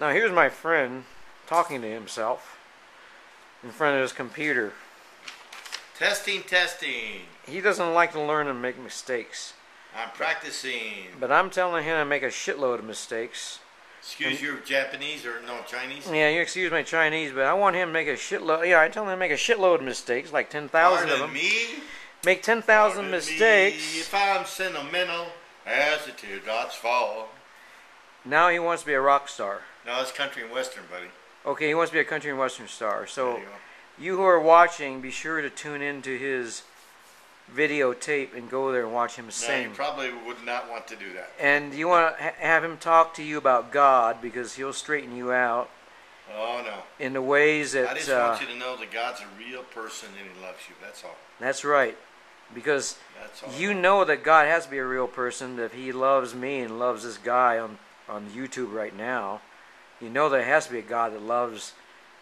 Now here's my friend talking to himself in front of his computer. Testing, testing. He doesn't like to learn and make mistakes. I'm practicing. But I'm telling him to make a shitload of mistakes. Excuse your Japanese or no Chinese? Yeah, you excuse my Chinese, but I want him to make a shitload. Yeah, I tell him to make a shitload of mistakes, like 10,000 of Pardon them. me. Make 10,000 mistakes. Me if I'm sentimental as the teardrops fall. Now he wants to be a rock star. No, it's country and western, buddy. Okay, he wants to be a country and western star. So you you who are watching, be sure to tune into his videotape and go there and watch him No, you sing. probably would not want to do that. And you want to ha- have him talk to you about God because he'll straighten you out Oh no. in the ways that I just Uh, want you to know that God's a real person and He loves you. That's all. that's right. Because That's you know that God has to be a real person. That He loves me and loves this guy on on YouTube right now, you know there has to be a God that loves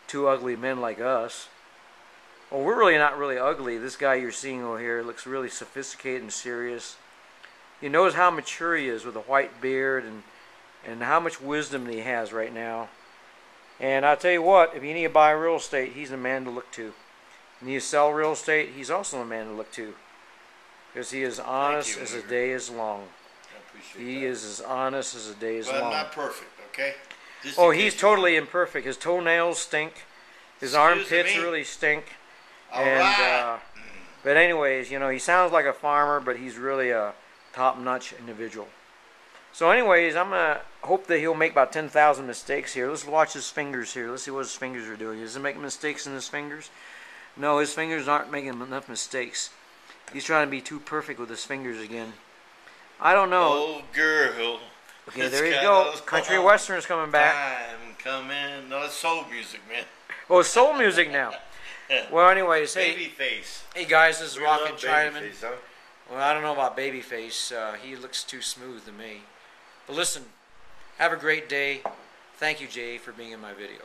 two ugly men like us. Well, we're really not really ugly. This guy you're seeing over here looks really sophisticated and serious. You notice how mature he is with a white beard and and how much wisdom he has right now. And I'll tell you what, if you need to buy real estate, he's the man to look to. You need to sell real estate, he's also the man to look to. Because he is honest you, as a day is long. Appreciate He that. is as honest as a day is But long. not perfect, okay? Just Oh, he's case you- totally imperfect. His toenails stink. His Excuse armpits me? really stink. All and right. uh, but anyways, you know, he sounds like a farmer, but he's really a top-notch individual. So, anyways, I'm gonna hope that he'll make about ten thousand mistakes here. Let's watch his fingers here. Let's see what his fingers are doing. Is he making mistakes in his fingers? No, his fingers aren't making enough mistakes. He's trying to be too perfect with his fingers again. I don't know. Oh, girl. okay, there you go. Country long western is coming back. Time coming. No, it's soul music, man. Oh, it's soul music now. Well, anyways, hey, Babyface. hey guys, this is We Rockin' Chinaman. Huh? Well, I don't know about Babyface. Uh, he looks too smooth to me. But listen, have a great day. Thank you, Jay, for being in my video.